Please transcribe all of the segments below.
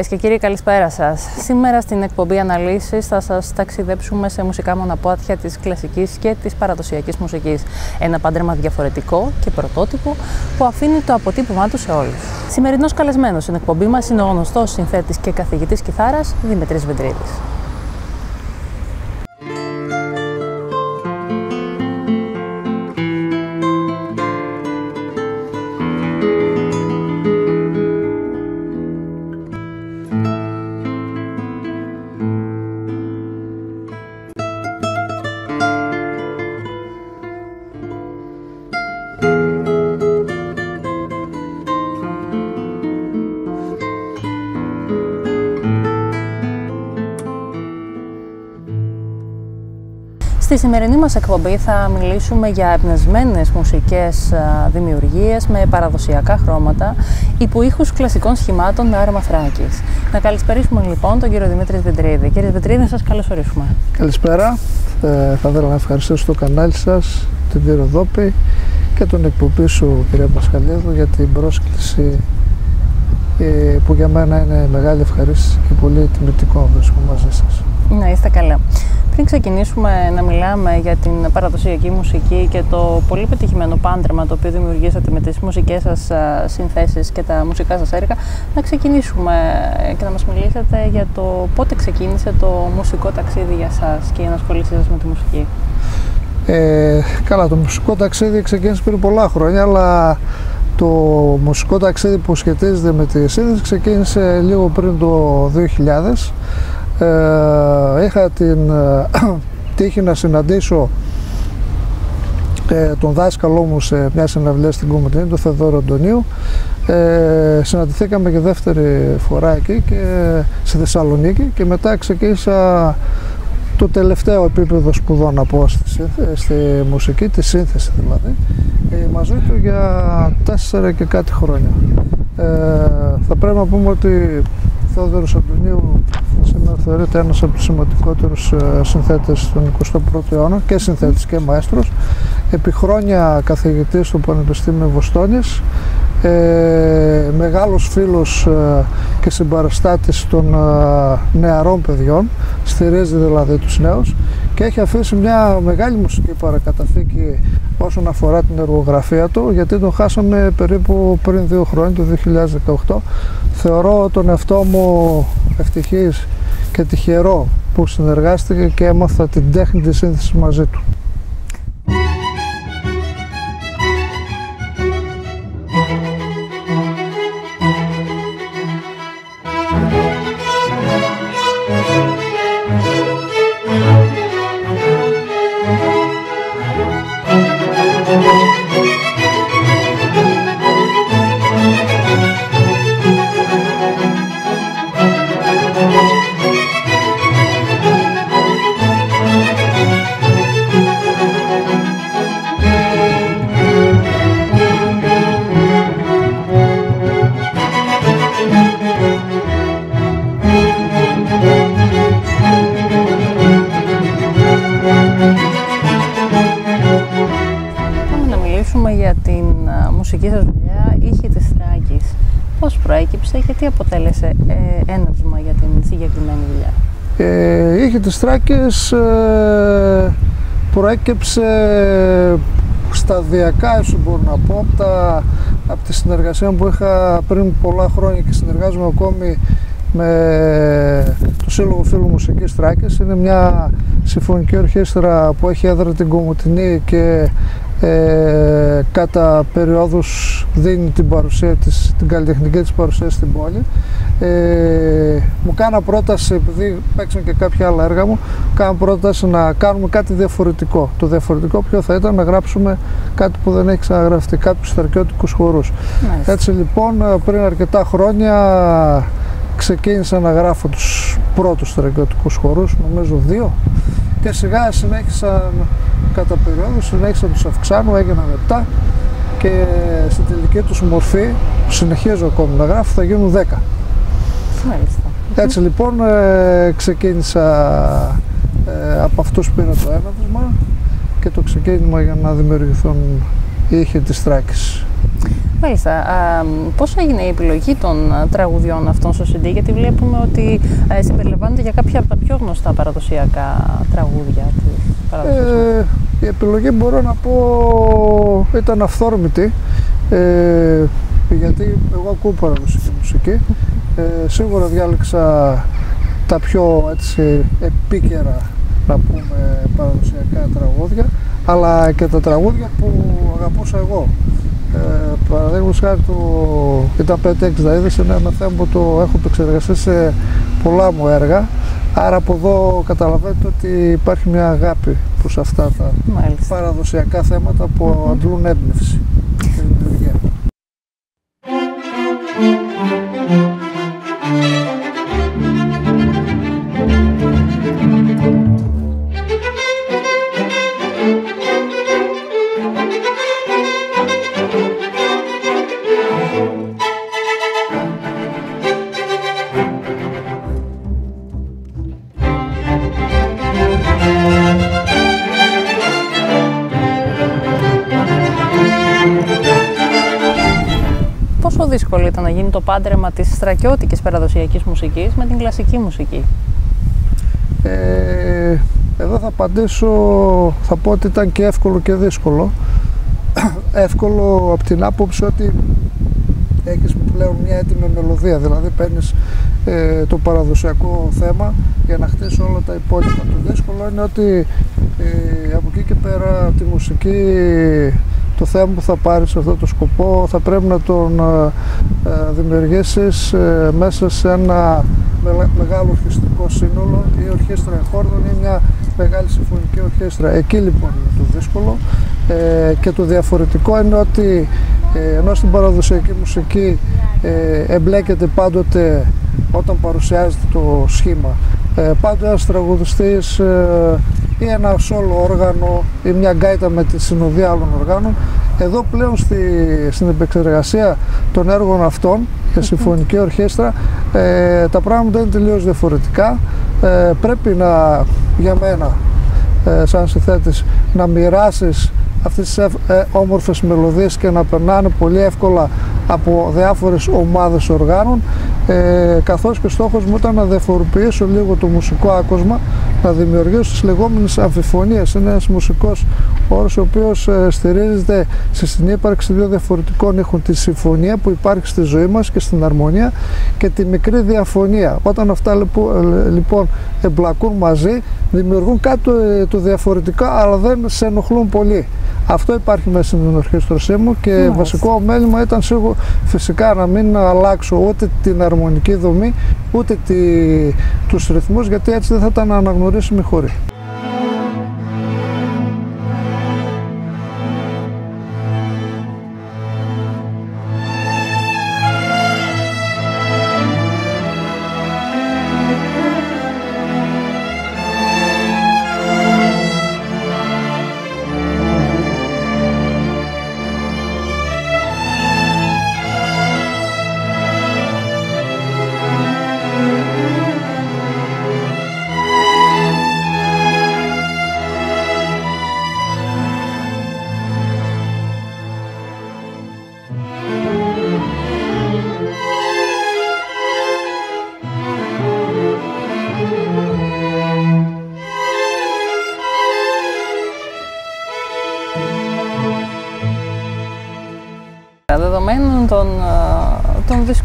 Κυρίες και κύριοι, καλησπέρα σας. Σήμερα στην εκπομπή Αναλύσεις θα σας ταξιδέψουμε σε μουσικά μοναπάτια της κλασικής και της παραδοσιακής μουσικής. Ένα πάντρεμα διαφορετικό και πρωτότυπο που αφήνει το αποτύπωμά του σε όλους. Σημερινός καλεσμένος στην εκπομπή μας είναι ο γνωστός συνθέτης και καθηγητής κιθάρας Δημητρής Βεντρίδης. Σημερινή μας εκπομπή θα μιλήσουμε για εμπνευσμένες μουσικές δημιουργίες με παραδοσιακά χρώματα υπό ήχους κλασικών σχημάτων με άρεμα Θράκης. Να καλησπερίσουμε λοιπόν τον κύριο Δημήτρη Βεντρίδη. Κύριε Βεντρίδη, να σας καλωσορίσουμε. Καλησπέρα. Ε, θα ήθελα να ευχαριστήσω το κανάλι σας, την Πυροδόπη και τον εκπομπή σου κύριε Πασχαλίδου για την πρόσκληση ε, που για μένα είναι μεγάλη ευχαρίστηση και πολύ τιμητικό βρίσκω μαζί σας. Να είστε καλά. Πριν ξεκινήσουμε να μιλάμε για την παραδοσιακή μουσική και το πολύ πετυχημένο πάντρεμα το οποίο δημιουργήσατε με τις μουσικές σας συνθέσεις και τα μουσικά σας έργα, να ξεκινήσουμε και να μας μιλήσετε για το πότε ξεκίνησε το μουσικό ταξίδι για σας και η ενασχόλησή σας με τη μουσική. Ε, καλά, το μουσικό ταξίδι ξεκίνησε πριν πολλά χρόνια, αλλά το μουσικό ταξίδι που σχετίζεται με τη σύνδεση ξεκίνησε λίγο πριν το 2000 ε, είχα την ε, τύχη να συναντήσω ε, τον δάσκαλό μου σε μια συναυλία στην Κομωτινή, τον Θεοδόρο Αντωνίου. Ε, συναντηθήκαμε και δεύτερη φορά εκεί και, στη Θεσσαλονίκη και μετά ξεκίνησα το τελευταίο επίπεδο σπουδών να πω στη, στη μουσική, τη σύνθεση δηλαδή, ε, μαζί του για τέσσερα και κάτι χρόνια. Ε, θα πρέπει να πούμε ότι ο Θεόδωρος Αντωνίου σήμερα θεωρείται ένας από τους σημαντικότερους ε, συνθέτες του 21ου αιώνα και συνθέτης και μαέστρος. Επί χρόνια καθηγητής στο Πανεπιστήμιο Βοστόνης, ε, μεγάλος φίλος ε, και συμπαραστάτης των ε, νεαρών παιδιών, στηρίζει δηλαδή τους νέους και έχει αφήσει μια μεγάλη μουσική παρακαταθήκη όσον αφορά την εργογραφία του γιατί τον χάσαμε περίπου πριν δύο χρόνια, το 2018. Θεωρώ τον εαυτό μου ευτυχής και τυχερό που συνεργάστηκε και έμαθα την τέχνη της σύνθεσης μαζί του. Τις Τράκες ε, προέκυψε σταδιακά, όσο μπορώ να πω, από, τα, από τη συνεργασία που είχα πριν πολλά χρόνια και συνεργάζομαι ακόμη με το Σύλλογο Φίλου Μουσικής Τράκης. Είναι μια συμφωνική ορχήστρα που έχει έδρα την Κομωτινή και ε, κατά περιόδους δίνει την παρουσία της, την καλλιτεχνική της παρουσία στην πόλη. Ε, μου κάνα πρόταση, επειδή παίξαν και κάποια άλλα έργα μου, κάνα πρόταση να κάνουμε κάτι διαφορετικό. Το διαφορετικό ποιο θα ήταν να γράψουμε κάτι που δεν έχει ξαναγραφτεί, κάποιους στρατιώτικους χορούς. Έτσι λοιπόν πριν αρκετά χρόνια ξεκίνησα να γράφω τους πρώτους στρατιώτικους χορούς, νομίζω δύο, και σιγά συνέχισα κατά περίοδο, συνέχισα να τους αυξάνω, έγιναν μετά και στην τελική τους μορφή, που συνεχίζω ακόμη να γράφω, θα γίνουν 10. Μάλιστα. Έτσι λοιπόν ε, ξεκίνησα ε, από αυτούς πήρα το έναυσμα και το ξεκίνημα για να δημιουργηθούν οι ήχοι της Τράκης. Μάλιστα. Πώς έγινε η επιλογή των τραγουδιών αυτών στο CD, γιατί βλέπουμε ότι ε, συμπεριλαμβάνονται για κάποια από τα πιο γνωστά παραδοσιακά τραγούδια της ε, η επιλογή μπορώ να πω ήταν αυθόρμητη, ε, γιατί εγώ ακούω παραδοσιακή μουσική. Ε, σίγουρα διάλεξα τα πιο έτσι, επίκαιρα να πούμε παραδοσιακά τραγούδια αλλά και τα τραγούδια που αγαπούσα εγώ. Ε, Παραδείγματος χάρη το ήταν 5-6 είναι ένα θέμα που το έχω επεξεργαστεί σε πολλά μου έργα. Άρα από εδώ καταλαβαίνετε ότι υπάρχει μια αγάπη προς αυτά τα παραδοσιακά θέματα που αντλούν έμπνευση το πάντρεμα της στρακιώτικης παραδοσιακής μουσικής με την κλασική μουσική. Ε, εδώ θα απαντήσω, θα πω ότι ήταν και εύκολο και δύσκολο. εύκολο από την άποψη ότι έχεις πλέον μια έτοιμη μελωδία, δηλαδή παίρνεις ε, το παραδοσιακό θέμα για να χτίσει όλα τα υπόλοιπα. Το δύσκολο είναι ότι ε, από εκεί και πέρα τη μουσική το θέμα που θα πάρεις σε αυτό το σκοπό θα πρέπει να τον ε, ε δημιουργήσεις ε, μέσα σε ένα μεγάλο ορχιστρικό σύνολο ή ορχήστρα εχόρδων ή μια μεγάλη συμφωνική ορχήστρα. Εκεί λοιπόν είναι το δύσκολο ε, και το διαφορετικό είναι ότι ενώ στην παραδοσιακή μουσική εμπλέκεται πάντοτε όταν παρουσιάζεται το σχήμα πάντοτε ένας τραγουδιστής ή ένα σόλο όργανο ή μια γκάιτα με τη συνοδεία άλλων οργάνων. Εδώ πλέον στη, στην επεξεργασία των έργων αυτών για συμφωνική ορχήστρα ε, τα πράγματα είναι τελείως διαφορετικά. Ε, πρέπει να, για μένα, ε, σαν συνθέτης, να μοιράσεις αυτές τις ε, όμορφες μελωδίες και να περνάνε πολύ εύκολα από διάφορες ομάδες οργάνων ε, καθώς και στόχος μου ήταν να διαφοροποιήσω λίγο το μουσικό άκουσμα να δημιουργήσω τις λεγόμενες αμφιφωνίες. Είναι ένας μουσικός όρος ο οποίος ε, στηρίζεται στη συνύπαρξη δύο διαφορετικών ήχων τη συμφωνία που υπάρχει στη ζωή μας και στην αρμονία και τη μικρή διαφωνία. Όταν αυτά λοιπόν εμπλακούν μαζί δημιουργούν κάτι το διαφορετικό αλλά δεν σε ενοχλούν πολύ αυτό υπάρχει μέσα στην ορχήστρωσή μου και βασικό μέλημα ήταν σίγουρα φυσικά να μην αλλάξω ούτε την αρμονική δομή ούτε τη, τους ρυθμούς γιατί έτσι δεν θα ήταν αναγνωρίσιμη χώρη.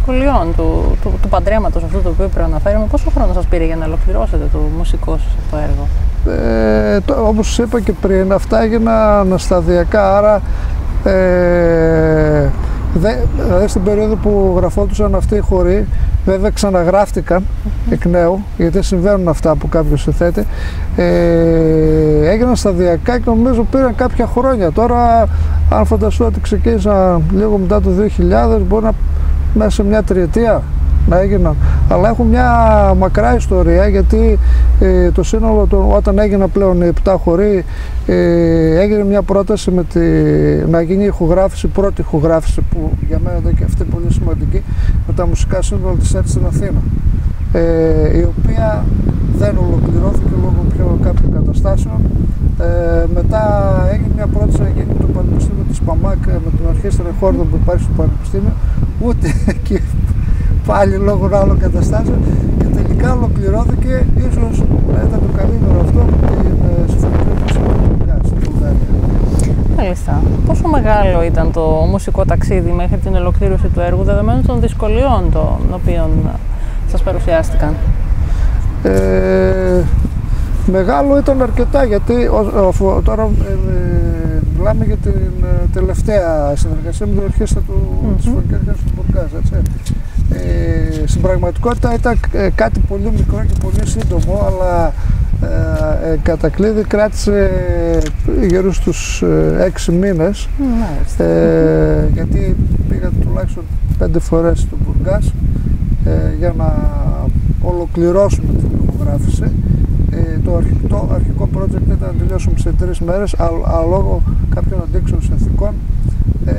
Δυσκολιών του, του, του παντρέματος αυτού το οποίο προαναφέραμε, πόσο χρόνο σας πήρε για να ολοκληρώσετε το μουσικό σας το έργο; Ε, το, όπως είπα και πριν, αυτά έγιναν σταδιακά, άρα ε, δηλαδή στην περίοδο που γραφόντουσαν αυτοί οι χωροί, βέβαια ξαναγράφτηκαν εκ νέου, γιατί συμβαίνουν αυτά που κάποιος συνθέτει, ε, έγιναν σταδιακά και νομίζω πήραν κάποια χρόνια. Τώρα, αν φανταστώ ότι ξεκίνησαν λίγο μετά το 2000, μπορεί να μέσα σε μια τριετία να έγιναν. Αλλά έχουν μια μακρά ιστορία γιατί ε, το σύνολο του, όταν έγιναν πλέον οι 7 χωρί ε, έγινε μια πρόταση με τη, να γίνει ηχογράφηση, πρώτη ηχογράφηση που για μένα ήταν και αυτή πολύ σημαντική με τα μουσικά σύνολα της ΕΡΤ στην Αθήνα ε, η οποία δεν ολοκληρώθηκε λόγω πιο κάποιων καταστάσεων. Ε, μετά έγινε μια πρόταση να γίνει το Πανεπιστήμιο της ΠΑΜΑΚ με την ορχήστρα χόρδο που υπάρχει στο Πανεπιστήμιο. Ούτε εκεί πάλι λόγω άλλων καταστάσεων και τελικά ολοκληρώθηκε ίσως να ήταν το καλύτερο αυτό με την ε, συμφωνική στην Βουλγαρία. Μάλιστα. Πόσο μεγάλο ήταν το μουσικό ταξίδι μέχρι την ολοκλήρωση του έργου, δεδομένου των δυσκολιών των οποίων σας παρουσιάστηκαν; Ε, μεγάλο ήταν αρκετά γιατί ο, τώρα ε, μιλάμε για την ε, τελευταία συνεργασία με την ορχήστρα του, mm-hmm. της του Μπουργκάζ. Ε, στην πραγματικότητα ήταν ε, κάτι πολύ μικρό και πολύ σύντομο αλλά ε, ε, κατακλείδη κράτησε γύρω στους έξι μήνες ε, γιατί πήγα τουλάχιστον πέντε φορές στο Μπουργκάς για να ολοκληρώσουμε την ηχογράφηση. Ε, το, αρχικό, αρχικό project ήταν να τελειώσουμε σε τρεις μέρες, αλλά λόγω κάποιων αντίξεων συνθηκών ε,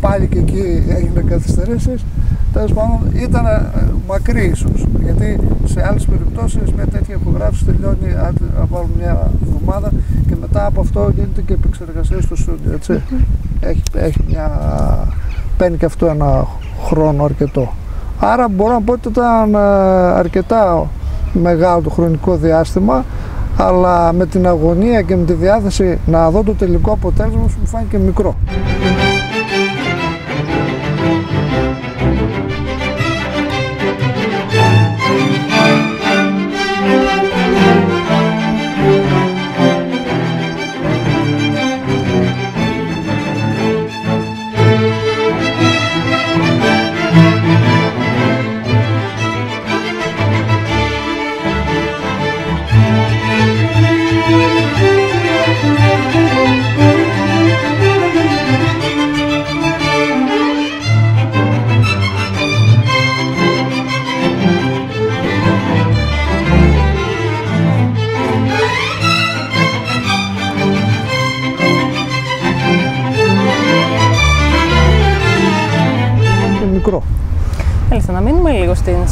πάλι και εκεί έγιναν καθυστερήσεις. Τέλος πάντων ήταν ε, μακρύ ίσως. Γιατί σε άλλες περιπτώσεις μια τέτοια ηχογράφηση τελειώνει να βάλουμε μια εβδομάδα και μετά από αυτό γίνεται και επεξεργασία στο στούντιο. Έτσι. Έχει, έχει μια... Παίρνει και αυτό ένα χρόνο αρκετό. Άρα μπορώ να πω ότι ήταν ε, αρκετά μεγάλο το χρονικό διάστημα αλλά με την αγωνία και με τη διάθεση να δω το τελικό αποτέλεσμα μου φάνηκε μικρό.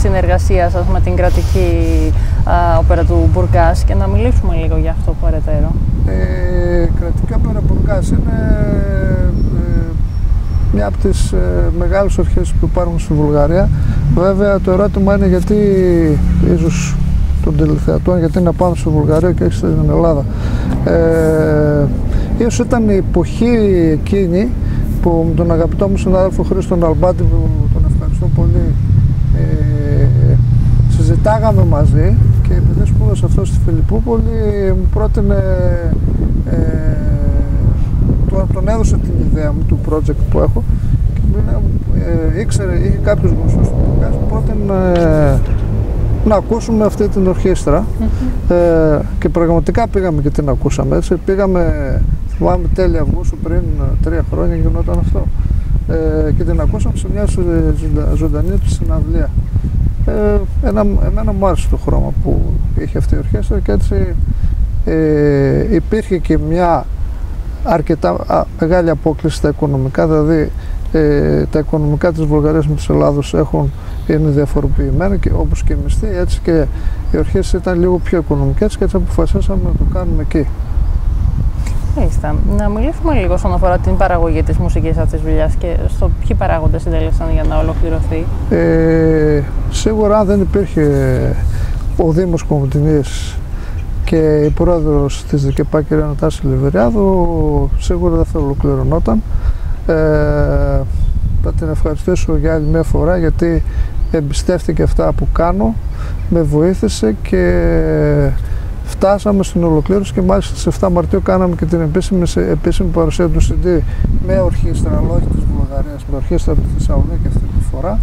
Συνεργασίας σας με την κρατική α, όπερα του Μπουργκάς και να μιλήσουμε λίγο για αυτό παρετέρω. Ε, η κρατική όπερα Μπουργκάς είναι ε, μια από τις ε, μεγάλες ορχές που υπάρχουν στη Βουλγαρία. Βέβαια το ερώτημα είναι γιατί ίσως των τηλεθεατών γιατί να πάμε στη Βουλγαρία και όχι στην Ελλάδα. Ε, ίσως ήταν η εποχή εκείνη που με τον αγαπητό μου συνάδελφο Χρήστον Αλμπάτη που τον ευχαριστώ πολύ συζητάγαμε μαζί και επειδή σπούδασα αυτό στη Φιλιππούπολη μου πρότεινε ε, τον έδωσε την ιδέα μου του project που έχω και μου ε, ήξερε, είχε κάποιους γνωστούς μου πρότεινε ε, να ακούσουμε αυτή την ορχήστρα. Ε, και πραγματικά πήγαμε και την ακούσαμε έτσι. Πήγαμε θυμάμαι τέλη Αυγούστου πριν τρία χρόνια γινόταν αυτό ε, και την ακούσαμε σε μια ζωντανή του συναυλία ε, ένα, εμένα μου άρεσε το χρώμα που είχε αυτή η ορχήστρα και έτσι ε, υπήρχε και μια αρκετά μεγάλη απόκληση στα οικονομικά, δηλαδή ε, τα οικονομικά της Βουλγαρίας με της Ελλάδος έχουν, είναι διαφοροποιημένα και όπως και οι μισθοί, έτσι και οι ορχήστρες ήταν λίγο πιο οικονομικές και έτσι αποφασίσαμε να το κάνουμε εκεί. Μάλιστα. Να μιλήσουμε λίγο όσον αφορά την παραγωγή της μουσικής αυτής της δουλειάς και στο ποιοι παράγοντες συντέλεσαν για να ολοκληρωθεί. Ε, σίγουρα αν δεν υπήρχε ο Δήμος Κομωτινής και η πρόεδρος της ΔΚΠΑ κ. Νατάση Λιβεριάδου, σίγουρα δεν θα ολοκληρωνόταν. Ε, θα την ευχαριστήσω για άλλη μια φορά γιατί εμπιστεύτηκε αυτά που κάνω, με βοήθησε και φτάσαμε στην ολοκλήρωση και μάλιστα στις 7 Μαρτίου κάναμε και την επίσημη, επίσημη παρουσία του CD με ορχήστρα, λόγια της Βουλγαρίας, με ορχήστρα από τη Θεσσαλονίκη αυτή τη φορά.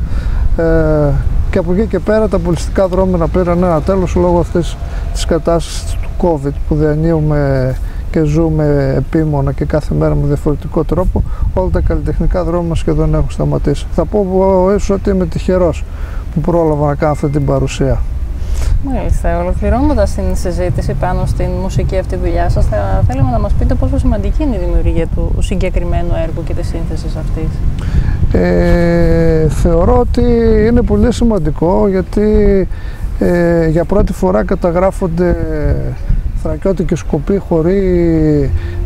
Ε, και από εκεί και πέρα τα πολιτιστικά δρόμενα πήραν ένα τέλος λόγω αυτής της κατάστασης του COVID που διανύουμε και ζούμε επίμονα και κάθε μέρα με διαφορετικό τρόπο, όλα τα καλλιτεχνικά δρόμενα σχεδόν έχουν σταματήσει. Θα πω ίσως ότι είμαι τυχερός που πρόλαβα να κάνω αυτή την παρουσία. Μάλιστα. Ολοκληρώνοντας την συζήτηση πάνω στην μουσική αυτή δουλειά σας, θα θέλαμε να μας πείτε πόσο σημαντική είναι η δημιουργία του συγκεκριμένου έργου και της σύνθεσης αυτής. Ε, θεωρώ ότι είναι πολύ σημαντικό γιατί ε, για πρώτη φορά καταγράφονται θρακιώτικοι σκοποί χωρί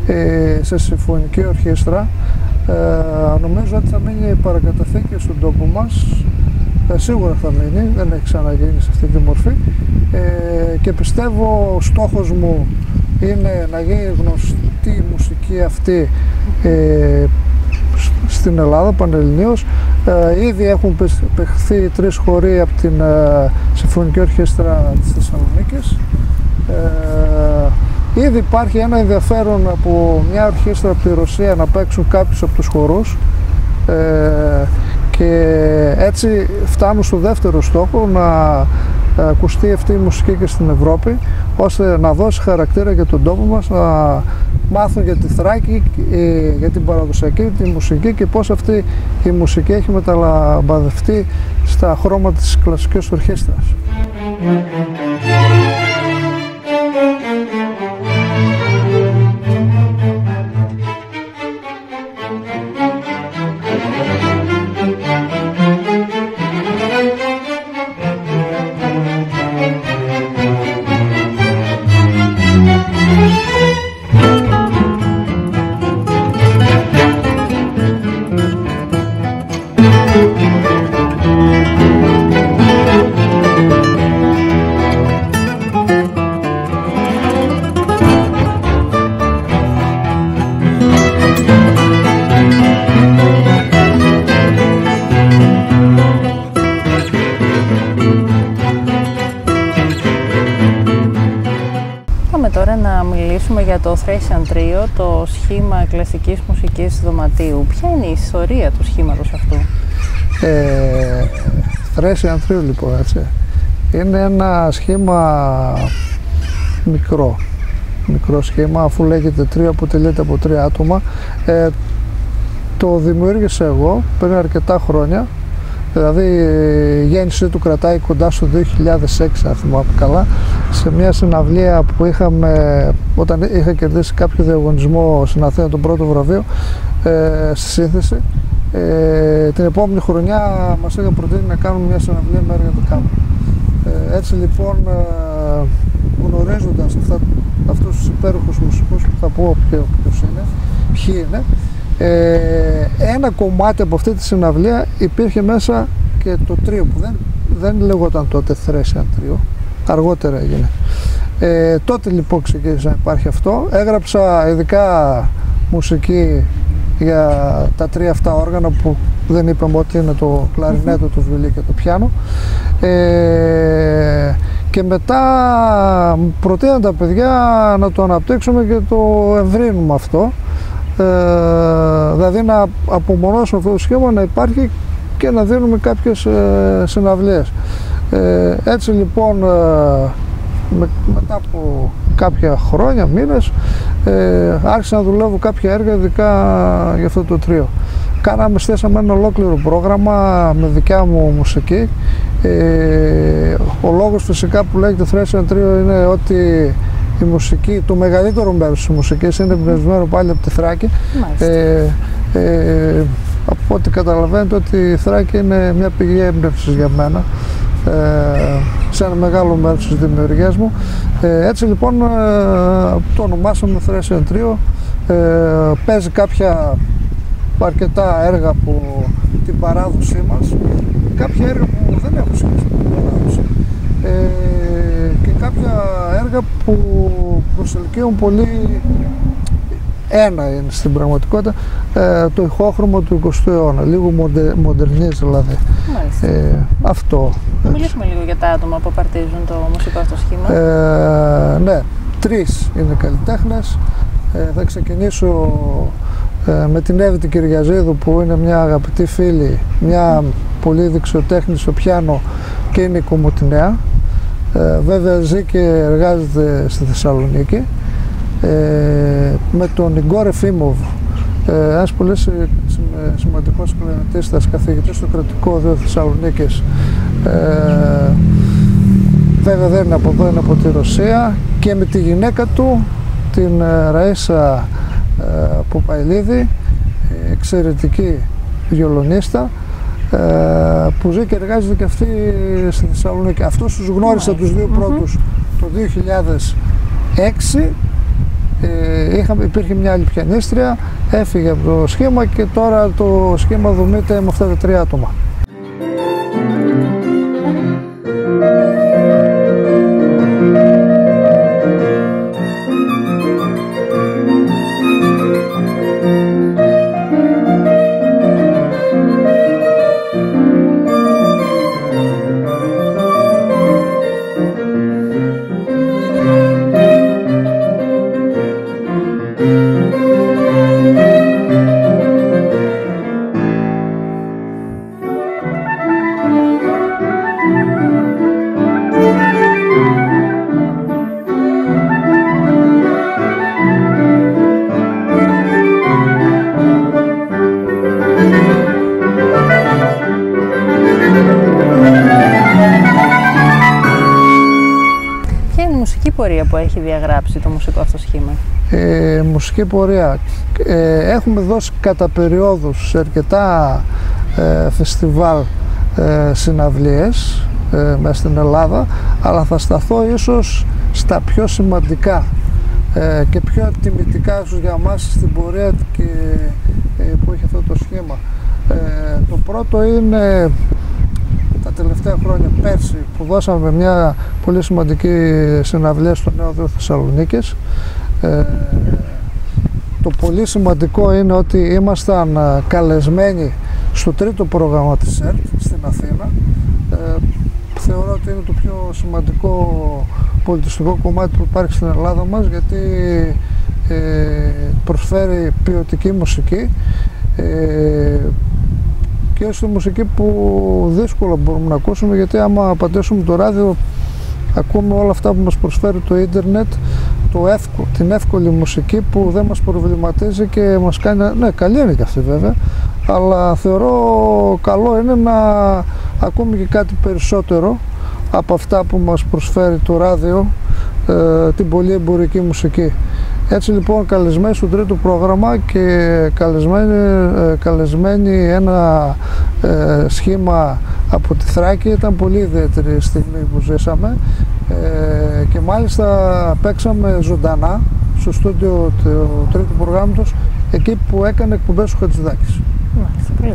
ε, σε συμφωνική ορχήστρα. Ε, νομίζω ότι θα μείνει παρακαταθήκη στον τόπο μας. Ε, σίγουρα θα μείνει, δεν έχει ξαναγίνει σε αυτή τη μορφή. Ε, και πιστεύω ο στόχος μου είναι να γίνει γνωστή η μουσική αυτή ε, στην Ελλάδα πανελληνίως. Ε, ήδη έχουν παιχθεί τρεις χωρί από την ε, Συμφωνική Ορχήστρα της Θεσσαλονίκης. Ε, ήδη υπάρχει ένα ενδιαφέρον από μια ορχήστρα από τη Ρωσία να παίξουν κάποιους από τους χορούς ε, και έτσι φτάνουν στο δεύτερο στόχο να ακουστεί αυτή η μουσική και στην Ευρώπη ώστε να δώσει χαρακτήρα για τον τόπο μας να μάθουν για τη Θράκη, ε, για την παραδοσιακή τη μουσική και πώς αυτή η μουσική έχει μεταλαμπαδευτεί στα χρώματα της κλασικής ορχήστρας. Για το Thracian Trio, το σχήμα κλασικής μουσικής δωματίου. Ποια είναι η ιστορία του σχήματος αυτού; Ε, Thracian Trio λοιπόν, έτσι. Είναι ένα σχήμα μικρό. Μικρό σχήμα, αφού λέγεται τρίο, αποτελείται από τρία άτομα. Ε, το δημιούργησα εγώ πριν αρκετά χρόνια Δηλαδή η γέννησή του κρατάει κοντά στο 2006 αν θυμάμαι καλά σε μια συναυλία που είχαμε όταν είχα κερδίσει κάποιο διαγωνισμό στην Αθήνα τον πρώτο βραβείο ε, στη σύνθεση ε, την επόμενη χρονιά μας είχα προτείνει να κάνουμε μια συναυλία με έργα του ε, έτσι λοιπόν ε, γνωρίζοντας αυτά, αυτούς τους υπέροχους μουσικούς που θα πω ποιος είναι, ποιοι είναι ε, ένα κομμάτι από αυτή τη συναυλία υπήρχε μέσα και το τρίο που δεν, δεν λεγόταν τότε Θρέσια τρίο, αργότερα έγινε. Ε, τότε λοιπόν ξεκίνησε να υπάρχει αυτό. Έγραψα ειδικά μουσική για τα τρία αυτά όργανα που δεν είπαμε ότι είναι το κλαρινέτο, το βιολί και το πιάνο. Ε, και μετά προτείναν τα παιδιά να το αναπτύξουμε και το ευρύνουμε αυτό. Ε, δηλαδή να απομονώσουμε αυτό το σχήμα να υπάρχει και να δίνουμε κάποιες ε, συναυλίες. Ε, έτσι λοιπόν ε, μετά από κάποια χρόνια, μήνες ε, άρχισα να δουλεύω κάποια έργα ειδικά για αυτό το τρίο. Κάναμε, στήσαμε ένα ολόκληρο πρόγραμμα με δικιά μου μουσική. Ε, ο λόγος φυσικά που λέγεται Thracian Trio είναι ότι η μουσική, το μεγαλύτερο μέρος της μουσικής είναι εμπνευσμένο πάλι από τη Θράκη. Ε, ε, από ό,τι καταλαβαίνετε ότι η Θράκη είναι μια πηγή έμπνευσης για μένα ε, σε ένα μεγάλο μέρος της δημιουργίας μου. Ε, έτσι λοιπόν ε, το ονομάσαμε Thracian Trio. Ε, παίζει κάποια αρκετά έργα από την παράδοσή μας κάποια έργα που δεν έχουν σχέση με την παράδοση και κάποια έργα που προσελκύουν πολύ ένα είναι στην πραγματικότητα ε, το ηχόχρωμο του 20ου αιώνα, λίγο μοντε, μοντερνής δηλαδή. Ε, αυτό. Θα μιλήσουμε λίγο για τα άτομα που απαρτίζουν το μουσικό αυτό σχήμα. Ε, ναι, τρεις είναι καλλιτέχνες. Ε, θα ξεκινήσω ε, με την Εύη την Κυριαζίδου που είναι μια αγαπητή φίλη, μια πολύ δεξιοτέχνη στο πιάνο και είναι η Κομωτινέα. Ε, βέβαια ζει και εργάζεται στη Θεσσαλονίκη. Ε, με τον Ιγκόρ Εφήμοβ ε, ένας πολύ σημαντικός κληρονοτίστας καθηγητής στο κρατικό Δίο Θεσσαλονίκης. Ε, βέβαια δεν είναι από εδώ, είναι από τη Ρωσία και με τη γυναίκα του την ε, Ραΐσα ε, Ποπαϊλίδη εξαιρετική βιολονίστα που ζει και εργάζεται και αυτή στη Θεσσαλονίκη. Αυτούς τους γνώρισα τους δύο πρώτους το 2006 ε, είχαμε, υπήρχε μια άλλη πιανίστρια, έφυγε από το σχήμα και τώρα το σχήμα δομείται με αυτά τα τρία άτομα. Πορεία που έχει διαγράψει το μουσικό αυτό σχήμα; Ε, μουσική πορεία. Ε, έχουμε δώσει κατά περιόδους σε αρκετά ε, φεστιβάλ ε, συναυλίες ε, μέσα στην Ελλάδα, αλλά θα σταθώ ίσως στα πιο σημαντικά ε, και πιο τιμητικά για μας στην πορεία και, ε, που έχει αυτό το σχήμα. το πρώτο είναι τα τελευταία χρόνια πέρσι που δώσαμε μια πολύ σημαντική συναυλία στο Νέο Δίο Θεσσαλονίκης. Ε, το πολύ σημαντικό είναι ότι ήμασταν ε, καλεσμένοι στο τρίτο πρόγραμμα της ΕΡΤ στην Αθήνα. Ε, θεωρώ ότι είναι το πιο σημαντικό πολιτιστικό κομμάτι που υπάρχει στην Ελλάδα μας γιατί ε, προσφέρει ποιοτική μουσική ε, και στη μουσική που δύσκολα μπορούμε να ακούσουμε γιατί άμα πατήσουμε το ράδιο ακούμε όλα αυτά που μας προσφέρει το ίντερνετ το εύκολο, την εύκολη μουσική που δεν μας προβληματίζει και μας κάνει, ναι καλή είναι και αυτή βέβαια αλλά θεωρώ καλό είναι να ακούμε και κάτι περισσότερο από αυτά που μας προσφέρει το ράδιο ε, την πολύ εμπορική μουσική έτσι λοιπόν καλεσμένοι στο τρίτο πρόγραμμα και καλεσμένοι, ε, καλεσμένοι ένα ε, σχήμα από τη Θράκη ήταν πολύ ιδιαίτερη στιγμή που ζήσαμε ε, και μάλιστα παίξαμε ζωντανά στο στούντιο του τρίτου προγράμματος εκεί που έκανε εκπομπές ο Χατζηδάκης.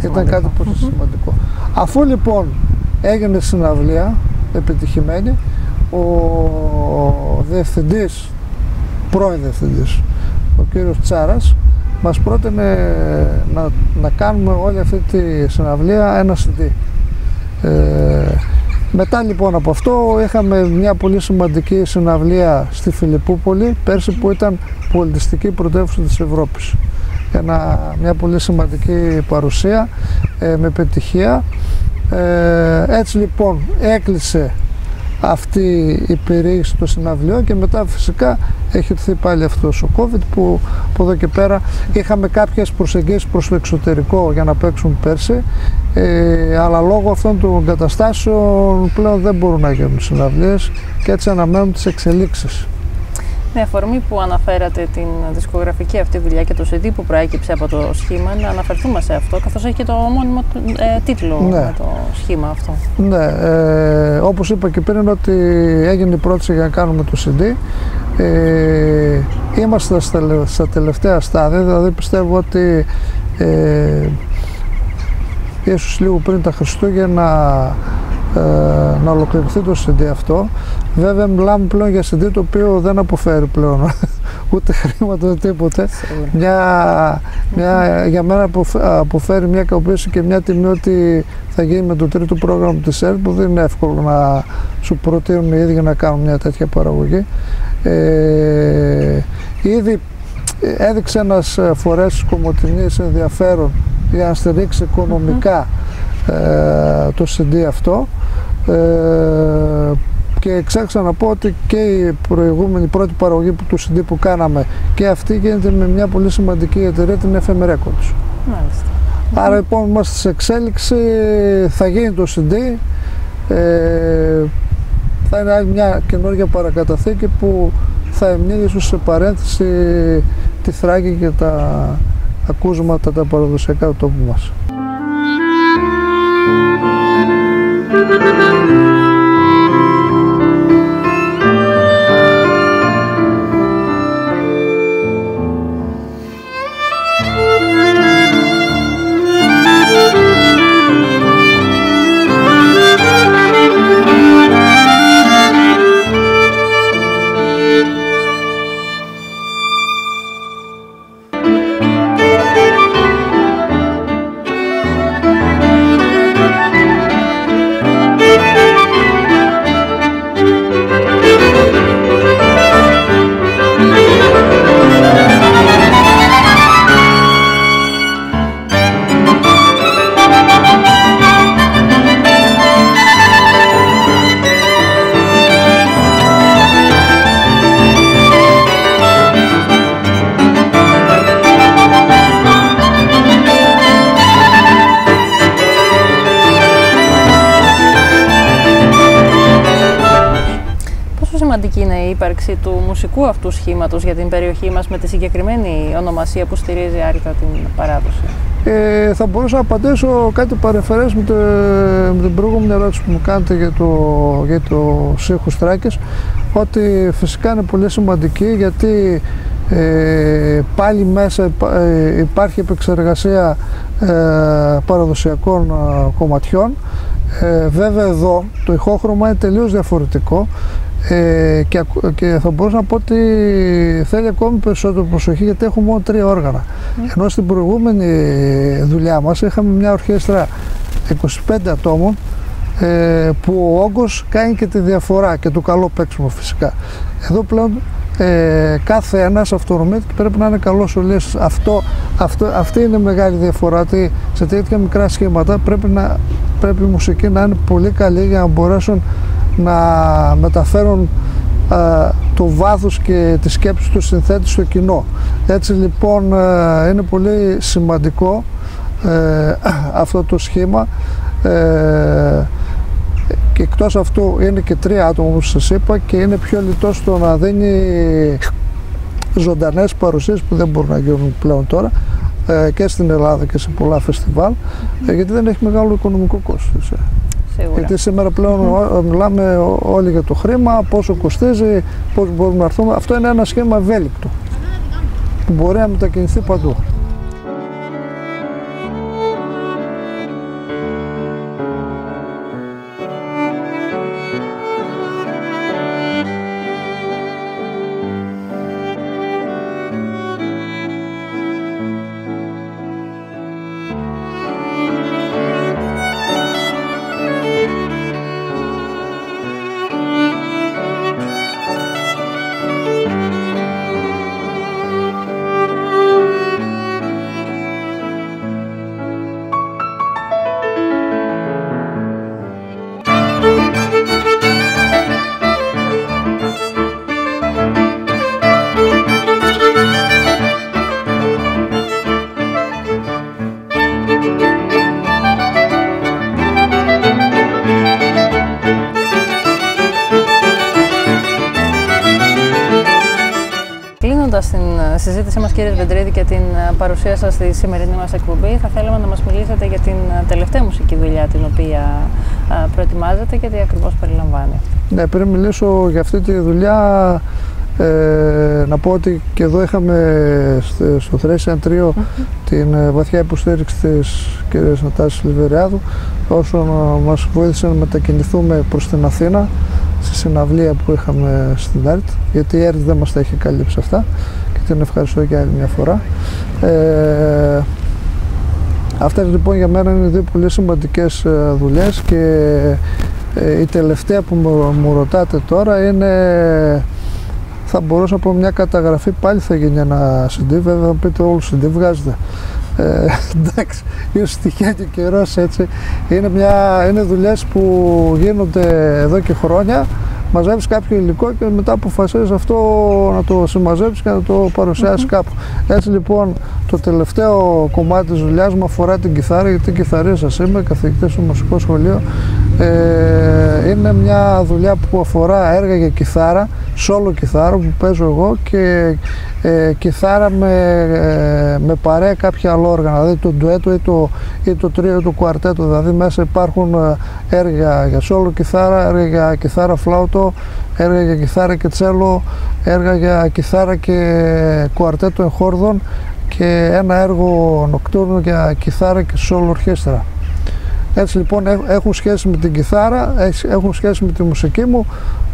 Ήταν κάτι πολύ σημαντικό. Αφού λοιπόν έγινε συναυλία επιτυχημένη, ο διευθυντής πρώην διευθυντής, ο κύριος Τσάρας, μας πρότεινε να, να κάνουμε όλη αυτή τη συναυλία ένα CD. Ε, μετά λοιπόν από αυτό είχαμε μια πολύ σημαντική συναυλία στη Φιλιππούπολη πέρσι που ήταν πολιτιστική πρωτεύουσα της Ευρώπης. Ένα, μια πολύ σημαντική παρουσία ε, με πετυχία. Ε, έτσι λοιπόν έκλεισε αυτή η περιήγηση των συναυλιών και μετά φυσικά έχει έρθει πάλι αυτός ο COVID που από εδώ και πέρα είχαμε κάποιες προσεγγίσεις προς το εξωτερικό για να παίξουν πέρσι ε, αλλά λόγω αυτών των καταστάσεων πλέον δεν μπορούν να γίνουν συναυλίες και έτσι αναμένουν τις εξελίξεις. Με αφορμή που αναφέρατε την δισκογραφική αυτή δουλειά και το CD που προέκυψε από το σχήμα, να αναφερθούμε σε αυτό, καθώς έχει και το μόνιμο ε, τίτλο ναι. με το σχήμα αυτό. Ναι, ε, όπως είπα και πριν ότι έγινε η πρόταση για να κάνουμε το CD. Ε, είμαστε στα, στα τελευταία στάδια, δηλαδή πιστεύω ότι ε, ίσως λίγο πριν τα Χριστούγεννα ε, να ολοκληρωθεί το CD αυτό. Βέβαια μιλάμε πλέον για CD το οποίο δεν αποφέρει πλέον ούτε χρήματα ούτε τίποτε. Μια, μια, για μένα αποφέρει μια καποίηση και μια τιμή ότι θα γίνει με το τρίτο πρόγραμμα της ΕΡΤ που δεν είναι εύκολο να σου προτείνουν οι ίδιοι να κάνουν μια τέτοια παραγωγή. Ε, ήδη έδειξε ένας φορέας κομμωτινής ενδιαφέρον για να στηρίξει οικονομικά ε, το CD αυτό ε, και ξέχασα να πω ότι και η προηγούμενη πρώτη παραγωγή του CD που κάναμε και αυτή γίνεται με μια πολύ σημαντική εταιρεία την FM Records. Μάλιστα. Άρα λοιπόν είμαστε σε εξέλιξη, θα γίνει το CD, ε, θα είναι μια καινούργια παρακαταθήκη που θα εμνίγει ίσως σε παρένθεση τη Θράκη και τα ακούσματα τα παραδοσιακά του τόπου μας. Σημαντική μουσικού αυτού σχήματος για την περιοχή μας με τη συγκεκριμένη ονομασία που στηρίζει άρρητα την παράδοση. Ε, θα μπορούσα να απαντήσω κάτι παρεφερές με, το, με την προηγούμενη ερώτηση που μου κάνετε για το, για το Σύχους Τράκης ότι φυσικά είναι πολύ σημαντική γιατί ε, πάλι μέσα ε, υπάρχει επεξεργασία ε, παραδοσιακών ε, κομματιών ε, βέβαια εδώ το ηχόχρωμα είναι τελείως διαφορετικό ε, και, και θα μπορούσα να πω ότι θέλει ακόμη περισσότερο προσοχή γιατί έχουμε μόνο τρία όργανα. Mm. Ενώ στην προηγούμενη δουλειά μας είχαμε μια ορχήστρα 25 ατόμων ε, που ο όγκος κάνει και τη διαφορά και το καλό παίξιμο φυσικά. Εδώ πλέον ε, κάθε ένας αυτονομείται και πρέπει να είναι καλός σωλής. Αυτό, αυτό, αυτή είναι μεγάλη διαφορά ότι σε τέτοια μικρά σχήματα πρέπει, να, πρέπει η μουσική να είναι πολύ καλή για να μπορέσουν να μεταφέρουν το βάθος και τη σκέψη τους συνθέτης στο κοινό. Έτσι λοιπόν είναι πολύ σημαντικό ε, αυτό το σχήμα ε, και εκτός αυτού είναι και τρία άτομα όπως σας είπα και είναι πιο λιτό στο να δίνει ζωντανές παρουσίες που δεν μπορούν να γίνουν πλέον τώρα ε, και στην Ελλάδα και σε πολλά φεστιβάλ γιατί δεν έχει μεγάλο οικονομικό κόστος. Σίγουρα. Γιατί σήμερα πλέον μιλάμε όλοι για το χρήμα, πόσο κοστίζει, πώς μπορούμε να έρθουμε. Αυτό είναι ένα σχήμα ευέλικτο που μπορεί να μετακινηθεί παντού. Συζήτησή μας κύριε Βεντρίδη και την ε, παρουσία σας στη σημερινή μας εκπομπή θα θέλαμε να μας μιλήσετε για την ε, τελευταία μουσική δουλειά την οποία ε, προετοιμάζετε και τι ακριβώς περιλαμβάνει. Ναι, πριν μιλήσω για αυτή τη δουλειά ε, να πω ότι και εδώ είχαμε στο Θρέσιαν Τρίο την βαθιά υποστήριξη της κυρίας Νατάσης Λιβεριάδου όσο μας βοήθησε να μετακινηθούμε προς την Αθήνα στη συναυλία που είχαμε στην ΕΡΤ γιατί η ΕΡΤ δεν μας τα έχει καλύψει αυτά την ευχαριστώ για άλλη μια φορά. Ε, αυτές λοιπόν για μένα είναι δύο πολύ σημαντικές ε, δουλειές και ε, η τελευταία που μου, ρωτάτε τώρα είναι θα μπορούσα να πω μια καταγραφή πάλι θα γίνει ένα CD βέβαια θα πείτε όλους CD βγάζετε ε, εντάξει, είναι στοιχεία και καιρός έτσι. Είναι, μια, είναι δουλειές που γίνονται εδώ και χρόνια μαζεύεις κάποιο υλικό και μετά αποφασίζεις αυτό να το συμμαζέψεις και να το παρουσιάσεις κάπου. Έτσι λοιπόν το τελευταίο κομμάτι της δουλειάς μου αφορά την κιθάρα, γιατί κιθαρίστας είμαι, καθηγητής στο μουσικό σχολείο. Ε, είναι μια δουλειά που αφορά έργα για κιθάρα solo κιθάρα που παίζω εγώ και ε, κιθάρα με, ε, με παρέα κάποια άλλα όργανα, δηλαδή το ντουέτο ή το, ή το τρίο του κουαρτέτο, δηλαδή μέσα υπάρχουν ε, έργα για solo κιθάρα, έργα για κιθάρα φλάουτο, έργα για κιθάρα και τσέλο, έργα για κιθάρα και κουαρτέτο εχόρδων και ένα έργο νοκτούρνο για κιθάρα και solo ορχήστρα. Έτσι λοιπόν έχουν σχέση με την κιθάρα, έχουν σχέση με τη μουσική μου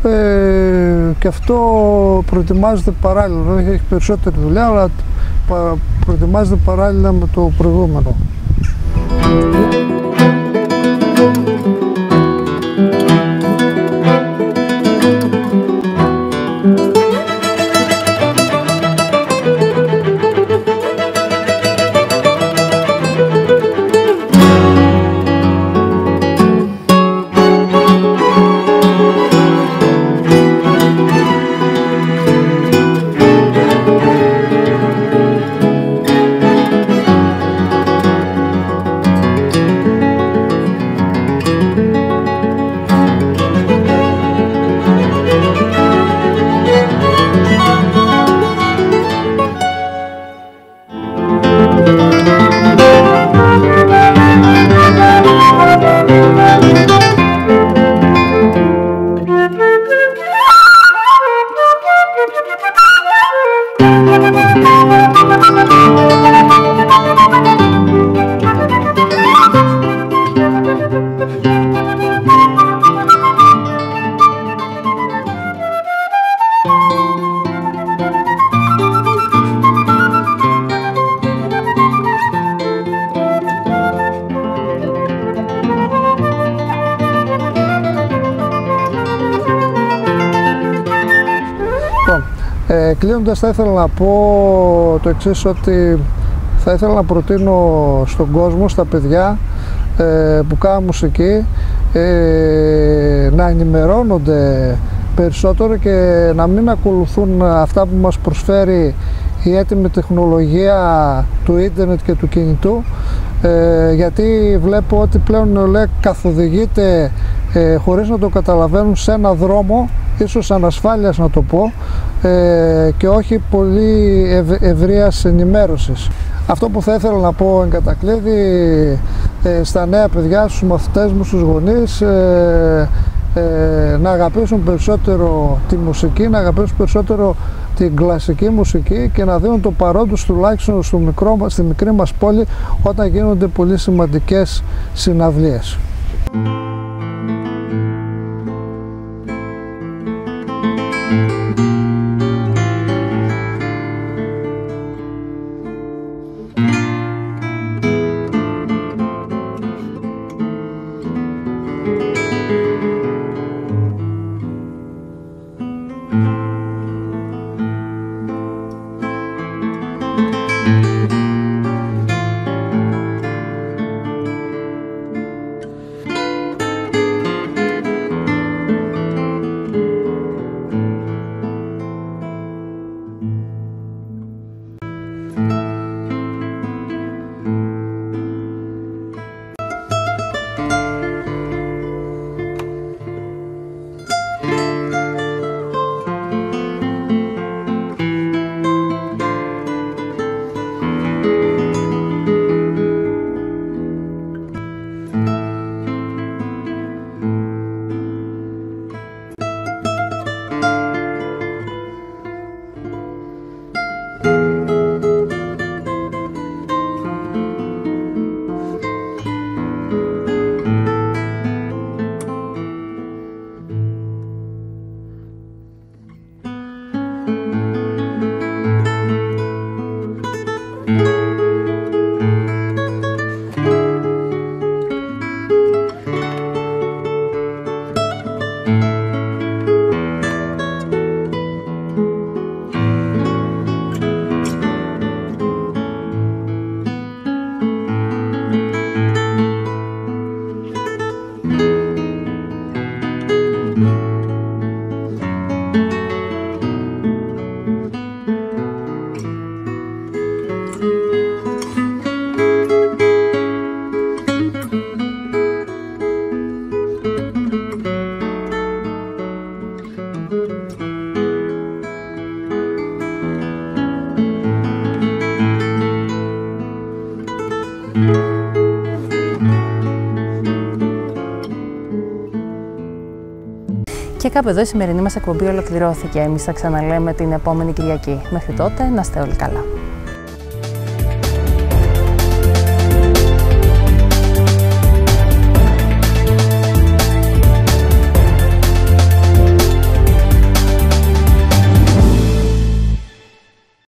ε, και αυτό προετοιμάζεται παράλληλα. Δηλαδή έχει περισσότερη δουλειά, αλλά προετοιμάζεται παράλληλα με το προηγούμενο. Κλείνοντας θα ήθελα να πω το εξής ότι θα ήθελα να προτείνω στον κόσμο, στα παιδιά ε, που κάνουν μουσική ε, να ενημερώνονται περισσότερο και να μην ακολουθούν αυτά που μας προσφέρει η έτοιμη τεχνολογία του ίντερνετ και του κινητού ε, γιατί βλέπω ότι πλέον νεολαία καθοδηγείται ε, χωρίς να το καταλαβαίνουν σε ένα δρόμο ίσως ανασφάλειας να το πω ε, και όχι πολύ ευ, ευρείας ενημέρωσης. Αυτό που θα ήθελα να πω εν κατακλείδη ε, στα νέα παιδιά, στους μαθητές μου, στους γονείς ε, ε, να αγαπήσουν περισσότερο τη μουσική, να αγαπήσουν περισσότερο την κλασική μουσική και να δίνουν το παρόν τους τουλάχιστον στο μικρό, στη μικρή μας πόλη όταν γίνονται πολύ σημαντικές συναυλίες. κάπου εδώ η σημερινή μας εκπομπή ολοκληρώθηκε. Εμείς θα ξαναλέμε την επόμενη Κυριακή. Μέχρι τότε να είστε όλοι καλά.